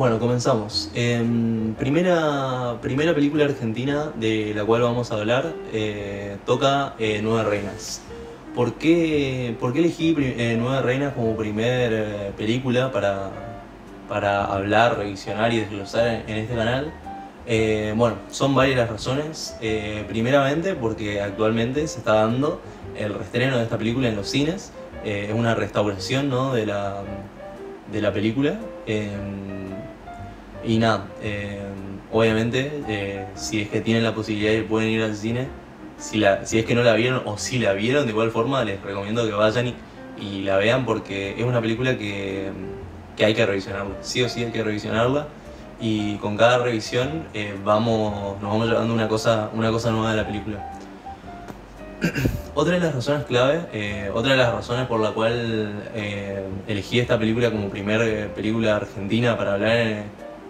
Bueno, comenzamos. Em, primera, primera película argentina de la cual vamos a hablar eh, toca eh, Nueve Reinas. ¿Por qué, por qué elegí eh, Nueve Reinas como primer película para, para hablar, revisionar y desglosar en, este canal? bueno, son varias las razones. primeramente porque actualmente se está dando el reestreno de esta película en los cines. es una restauración ¿no? de, la, de la película. Em, y nada, eh, obviamente, eh, si es que tienen la posibilidad y pueden ir al cine, si, la, si es que no la vieron o si la vieron, de igual forma les recomiendo que vayan y, la vean porque es una película que, que, hay que revisionarla. Sí o sí hay que revisionarla y con cada revisión eh, vamos, nos vamos llevando una cosa, una cosa nueva de la película. Otra de las razones clave, otra de las razones por la cual elegí esta película como primer película argentina para hablar en,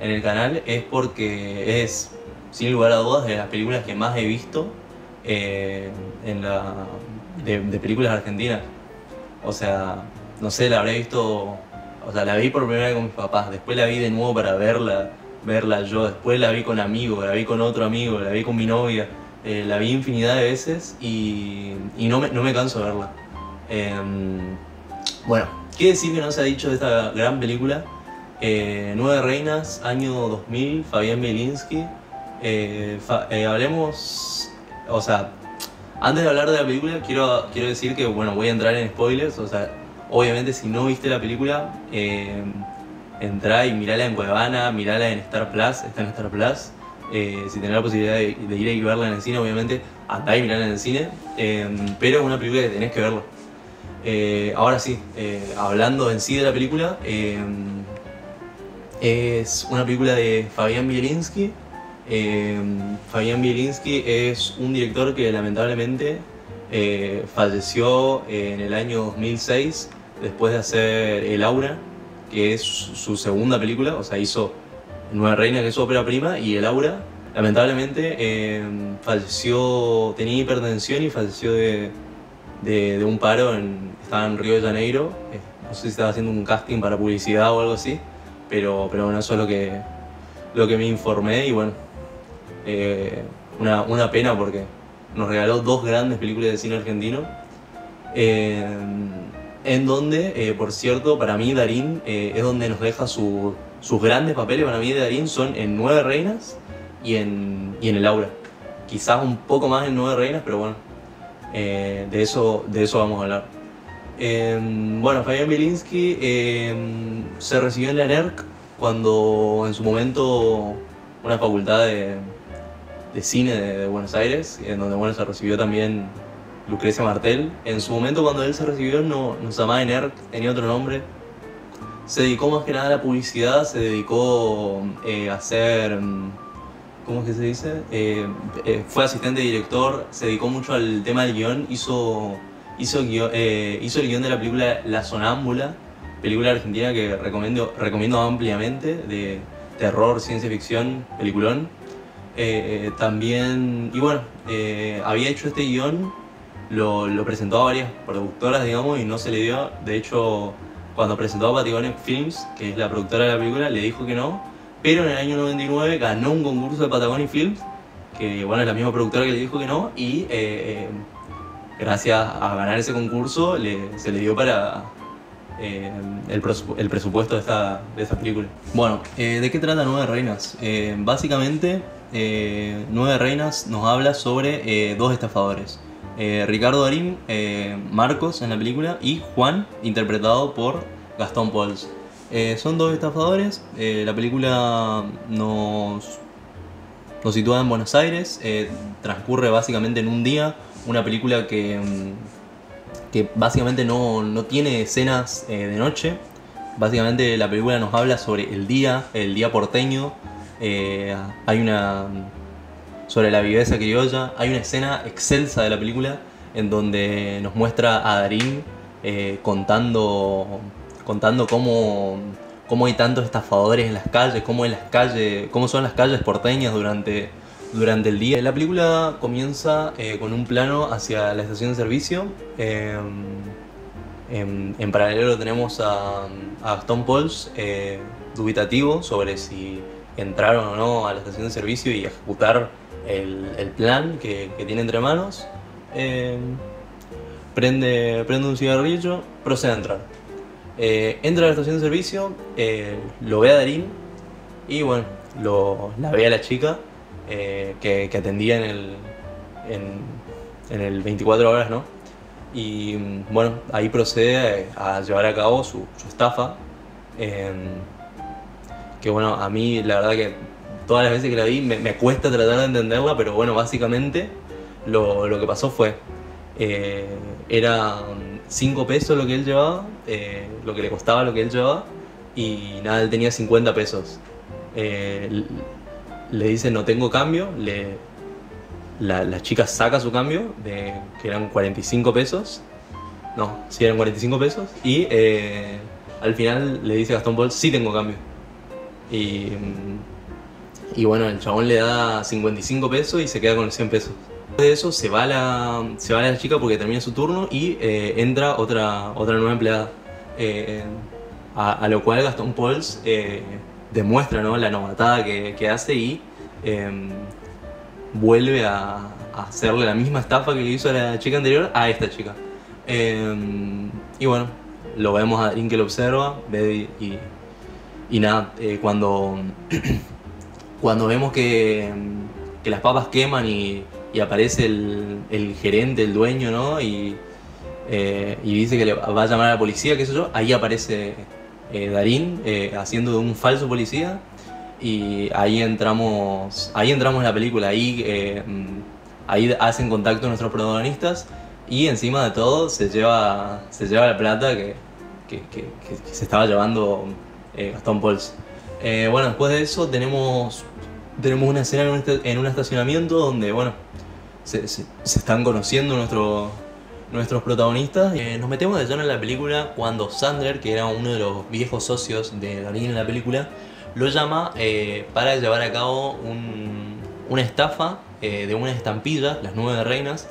el canal es porque es, sin lugar a dudas, de las películas que más he visto eh, de, películas argentinas. O sea, no sé, la habré visto, o sea, la vi por primera vez con mis papás, después la vi de nuevo para verla, verla yo, después la vi con amigos, la vi con otro amigo, la vi con mi novia, eh, la vi infinidad de veces y, no, me, no, me, canso de verla. Em, bueno, ¿qué decir que no se ha dicho de esta gran película? Eh, Nueve Reinas, año 2000, Fabián Bielinski. Eh, hablemos, o sea, antes de hablar de la película, quiero, quiero decir que, bueno, voy a entrar en spoilers, o sea, obviamente si no viste la película, entra y mirala en Cuevana, mirala en Star Plus, está en Star Plus. Si tenés la posibilidad de, ir y verla en el cine, obviamente, andá y mirala en el cine, pero es una película que tenés que verla. ahora sí, hablando en sí de la película, es una película de Fabián Bielinski. Eh, Fabián Bielinski es un director que lamentablemente eh, falleció en el año 2006 después de hacer El Aura, que es su segunda película, o sea, hizo Nueva Reina, que es su ópera prima, y El Aura. Lamentablemente eh, falleció, tenía hipertensión y falleció de, de, un paro, en, estaba en Río de Janeiro, no sé si estaba haciendo un casting para publicidad o algo así pero, pero bueno, eso es lo que, lo que me informé y bueno, eh, una, una, pena porque nos regaló dos grandes películas de cine argentino. Eh, en donde, eh, por cierto, para mí Darín es donde nos deja sus grandes papeles. Para mí Darín son en Nueve Reinas y en, y en El Aura. Quizás un poco más en Nueve Reinas, pero bueno, de, eso, de eso vamos a hablar. Em, bueno, Fabián Bielinski em, se recibió en la NERC cuando en su momento una facultad de, cine de, Buenos Aires, en donde bueno, se recibió también Lucrecia Martel. En su momento cuando él se recibió no, no se llamaba NERC, tenía otro nombre. Se dedicó más que nada a la publicidad, se dedicó eh, a hacer... ¿Cómo es que se dice? Eh, eh, fue asistente director, se dedicó mucho al tema del guion, hizo hizo, hizo el guion de la película La Sonámbula, película argentina que recomiendo, recomiendo ampliamente, de terror, ciencia ficción, peliculón. También, y bueno, había hecho este guion, lo, lo, presentó a varias productoras, digamos, y no se le dio. De hecho, cuando presentó a Patagonic Films, que es la productora de la película, le dijo que no. Pero en el año 99 ganó un concurso de Patagonic Films, que bueno, es la misma productora que le dijo que no, y gracias a ganar ese concurso se le dio para eh, el, presupuesto de esta, de película. Bueno, eh, ¿de qué trata Nueve Reinas? Eh, básicamente, Nueve Reinas nos habla sobre dos estafadores. Ricardo Darín, Marcos en la película y Juan, interpretado por Gastón Pauls. son dos estafadores. la película nos, nos sitúa en Buenos Aires. transcurre básicamente en un día una película que, mm, que básicamente no, tiene escenas eh, de noche. Básicamente la película nos habla sobre el día, el día porteño. Eh, hay una. Sobre la viveza criolla. Hay una escena excelsa de la película en donde nos muestra a Darín eh, contando. contando cómo, cómo hay tantos estafadores en las calles, cómo, en las calles, cómo son las calles porteñas durante durante el día. La película comienza eh, con un plano hacia la estación de servicio. Em, en, paralelo tenemos a, a Gastón Pauls, eh, dubitativo sobre si entraron o no a la estación de servicio y ejecutar el, plan que, tiene entre manos. Eh, prende, prende un cigarrillo, procede a entrar. Eh, entra a la estación de servicio, eh, lo ve a Darín y bueno, lo, la ve a la chica que, atendía en el, en, el 24 horas, ¿no? Y bueno, ahí procede a llevar a cabo su estafa. que bueno, a mí la verdad que todas las veces que la vi me, cuesta tratar de entenderla, pero bueno, básicamente lo, que pasó fue, eh, era 5 pesos lo que él llevaba, eh, lo que le costaba lo que él llevaba, y nada, él tenía 50 pesos. Eh, le dice no tengo cambio, le, la, chica saca su cambio, de, que eran 45 pesos, no, sí eran 45 pesos, y al final le dice a Gastón Paul, sí tengo cambio. Y y bueno, el chabón le da 55 pesos y se queda con los 100 pesos. Después de eso se va la, se va la chica porque termina su turno y eh, entra otra, otra nueva empleada. Eh, a, lo cual Gastón Pauls eh, demuestra ¿no? la novatada que, hace y em, vuelve a, hacerle la misma estafa que le hizo a la chica anterior a esta chica. Em, y bueno, lo vemos a Darín que lo observa, ve y, y nada, cuando cuando vemos que, las papas queman y, aparece el, gerente, el dueño, ¿no? Y, eh, y, dice que le va a llamar a la policía, qué sé yo, ahí aparece eh, Darín eh, haciendo de un falso policía y ahí entramos, ahí entramos en la película, ahí, hacen contacto nuestros protagonistas y encima de todo se lleva, se lleva la plata que, que, se estaba llevando Gastón Pauls. Eh, bueno, después de eso tenemos, tenemos una escena en un, un estacionamiento donde, bueno, se, están conociendo nuestro, nuestros protagonistas. Eh, nos metemos de lleno en la película cuando Sandler, que era uno de los viejos socios de Darín en la película, lo llama eh, para llevar a cabo un, una estafa eh, de unas estampillas, las nueve reinas,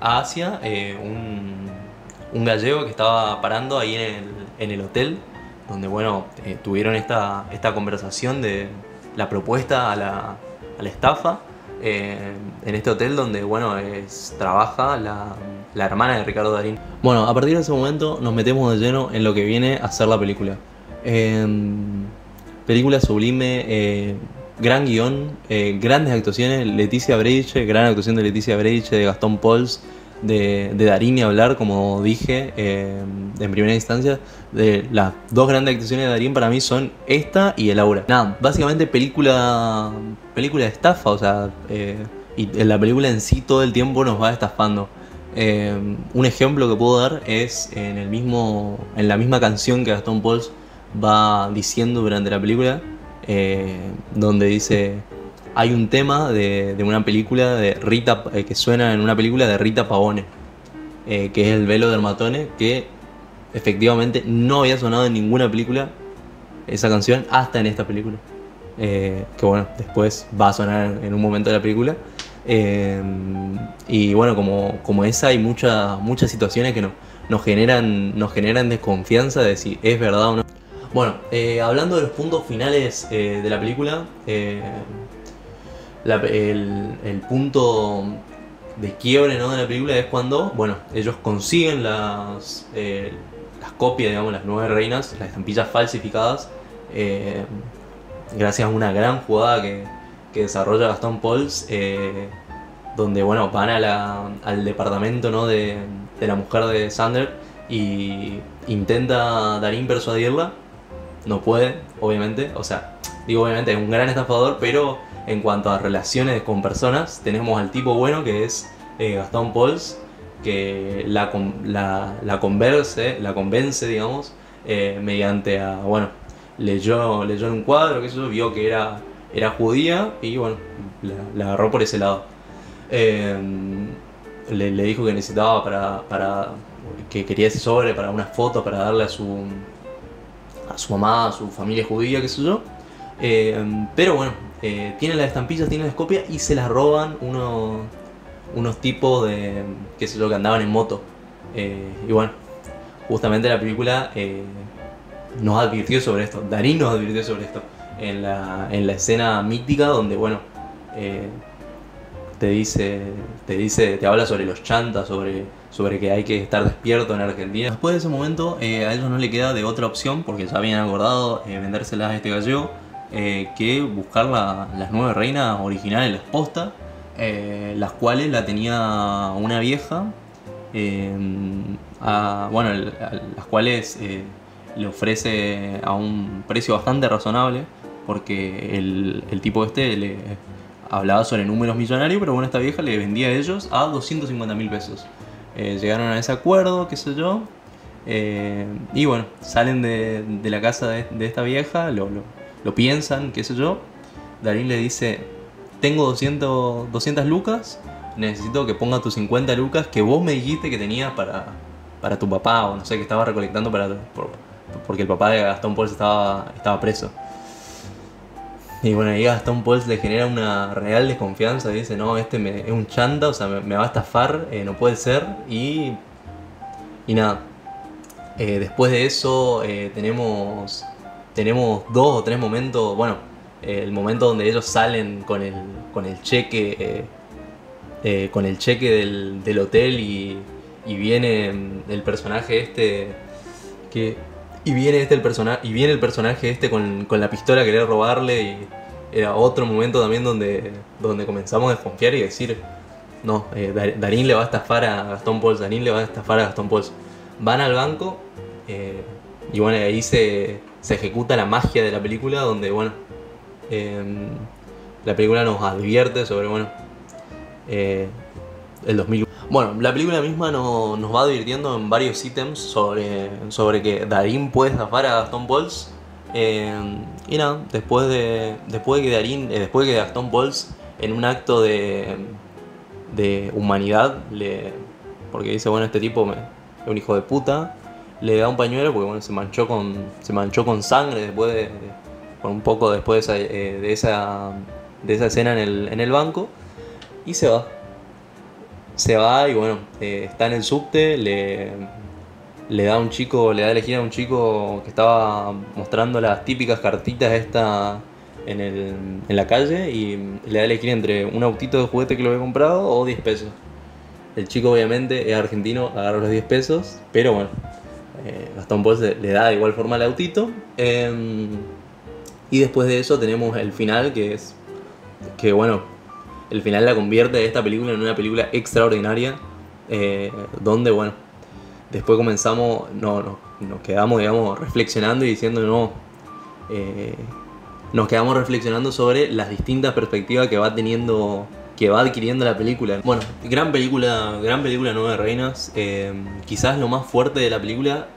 hacia un, un gallego que estaba parando ahí en el hotel donde bueno, eh, tuvieron esta, esta conversación de la propuesta a la, estafa eh, en este hotel donde bueno, es, trabaja la, hermana de Ricardo Darín. Bueno, a partir de ese momento nos metemos de lleno en lo que viene a ser la película. Eh, película sublime, eh, gran guion, grandes actuaciones, Leticia Breiche, gran actuación de Leticia Breiche, de Gastón Pauls, de, Darín y hablar, como dije eh, en primera instancia, de las dos grandes actuaciones de Darín para mí son esta y El Aura. Nada, básicamente película, película de estafa, o sea, eh, y la película en sí todo el tiempo nos va estafando. Eh, un ejemplo que puedo dar es en, el mismo, en la misma canción que Gastón Pauls va diciendo durante la película, donde dice hay un tema de, una película de Rita eh, que suena en una película de Rita Pavone, eh, que es El velo de Armatone, que efectivamente no había sonado en ninguna película esa canción hasta en esta película. Eh, que bueno, después va a sonar en un momento de la película. Y bueno, como, como esa hay mucha, muchas situaciones que no, nos, generan, nos generan desconfianza de si es verdad o no. Bueno, hablando de los puntos finales de la película, la, el, punto de quiebre ¿no? de la película es cuando, bueno, ellos consiguen las, eh, las copias, digamos, las nueve reinas, las estampillas falsificadas, eh, gracias a una gran jugada que, que desarrolla Gastón Pauls, eh, donde, bueno, van a al departamento ¿no? de, de la mujer de Sander y intenta Darín persuadirla, no puede, obviamente, o sea, digo obviamente es un gran estafador, pero en cuanto a relaciones con personas, tenemos al tipo bueno que es eh, Gastón Pauls, que la, la, la, la convence, digamos, eh, mediante a, bueno, leyó, leyó en un cuadro, que eso, vio que era, era judía y bueno, la, la agarró por ese lado. Eh, le, dijo que necesitaba para, para, que quería ese sobre para una foto para darle a su, a su mamá, a su familia judía, qué sé yo. Eh, pero bueno, eh, tienen las estampillas, tienen las copias y se las roban uno, unos tipos de, qué sé yo, que andaban en moto. Eh, y bueno, justamente la película eh, nos advirtió sobre esto, Darín nos advirtió sobre esto en la, en la escena mítica donde, bueno, te dice, te dice, te habla sobre los chantas, sobre, sobre que hay que estar despierto en Argentina. Después de ese momento, a ellos no le queda de otra opción, porque ya habían acordado vendérselas a este gallego, que buscar las nueve reinas originales, las postas, las cuales la tenía una vieja, bueno, las cuales le ofrece a un precio bastante razonable, porque el, tipo este le hablaba sobre números millonarios, pero bueno, esta vieja le vendía a ellos a 250 mil pesos. Eh, llegaron a ese acuerdo, qué sé yo, eh, y bueno, salen de, la casa de, esta vieja, lo, lo, piensan, qué sé yo. Darín le dice, tengo 200, 200 lucas, necesito que ponga tus 50 lucas que vos me dijiste que tenías para, para tu papá, o no sé, que estaba recolectando para... porque el papá de Gastón Pauls estaba, estaba preso. Y bueno, ahí Gastón Pauls le genera una real desconfianza. Dice, no, este me, es un chanta, o sea, me, va a estafar, eh, no puede ser. Y, y nada. Eh, después de eso eh, tenemos, tenemos dos o tres momentos. Bueno, el momento donde ellos salen con el, con el cheque. con el cheque del, hotel y, y viene el personaje este que y viene este el personaje. Y viene el personaje este con, la pistola a querer robarle. Y era otro momento también donde, donde comenzamos a desconfiar y decir. No, eh, Darín le va a estafar a Gastón Pauls, Darín le va a estafar a Gastón Pauls. Van al banco eh, y bueno, ahí se, se, ejecuta la magia de la película donde, bueno, em, la película nos advierte sobre, bueno, eh, el 2001. Bueno, la película misma nos va advirtiendo en varios ítems sobre, sobre que Darín puede zafar a Gastón Pauls. Eh, y nada, después de, después de que Darín, eh, después de que Gastón Pauls, en un acto de, de humanidad, le, porque dice, bueno, este tipo es un hijo de puta, le da un pañuelo porque bueno, se manchó con, se manchó con sangre después de, con un poco después de esa, eh, de esa, de esa escena en el, en el banco y se va se va y bueno, eh, está en el subte, le, le da un chico, le da a elegir a un chico que estaba mostrando las típicas cartitas esta en, el, en la calle y le da a elegir entre un autito de juguete que lo había comprado o 10 pesos. El chico obviamente es argentino, agarra los 10 pesos, pero bueno, eh, Gastón Pauls le, da de igual forma el autito. Em, y después de eso tenemos el final que es que bueno, el final la convierte esta película en una película extraordinaria, eh, donde, bueno, después comenzamos, no, no, nos quedamos, digamos, reflexionando y diciendo, no, eh, nos quedamos reflexionando sobre las distintas perspectivas que va teniendo, que va adquiriendo la película. Bueno, gran película, gran película Nueve Reinas, eh, quizás lo más fuerte de la película,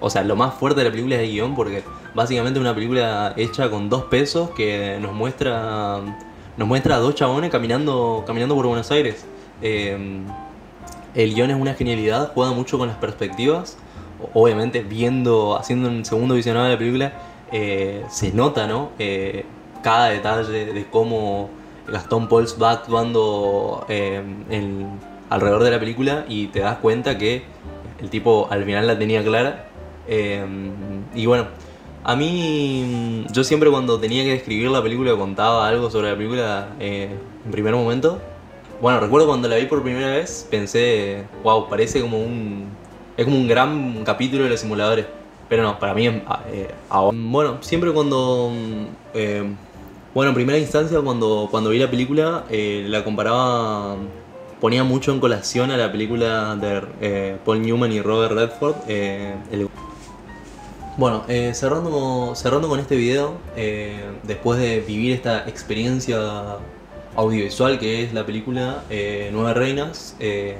o sea, lo más fuerte de la película es el guion, porque básicamente es una película hecha con dos pesos que nos muestra nos muestra a dos chabones caminando, caminando por Buenos Aires. Em, el guion es una genialidad, juega mucho con las perspectivas. Obviamente, viendo, haciendo un segundo visionado de la película, eh, se nota, ¿no? Eh, cada detalle de cómo Gastón Pauls va actuando em, alrededor de la película y te das cuenta que el tipo al final la tenía clara. Em, y bueno, a mí, yo siempre cuando tenía que describir la película contaba algo sobre la película eh, en primer momento. Bueno, recuerdo cuando la vi por primera vez, pensé, wow, parece como un. Es como un gran capítulo de los simuladores. Pero no, para mí. Eh, bueno, siempre cuando. Eh, bueno, en primera instancia, cuando, cuando vi la película, la comparaba. Ponía mucho en colación a la película de Paul Newman y Robert Redford. el bueno, eh, cerrando, cerrando con este video, eh, después de vivir esta experiencia audiovisual que es la película eh, Nueve Reinas, ¿qué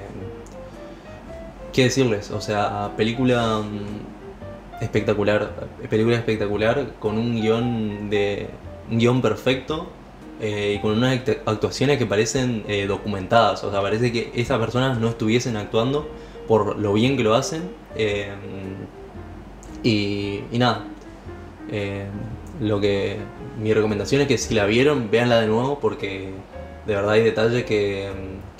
decirles? O sea, película mm, espectacular, película espectacular, con un guion, de, un guion perfecto y con unas actuaciones que parecen documentadas, o sea, parece que esas personas no estuviesen actuando por lo bien que lo hacen. Y, nada, eh, lo que mi recomendación es que si la vieron, véanla de nuevo porque de verdad hay detalles que,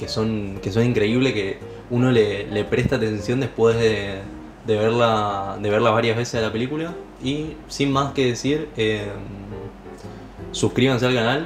son, que son increíbles, que uno le, presta atención después de, de verla, de verla varias veces a la película. Y sin más que decir, eh, suscríbanse al canal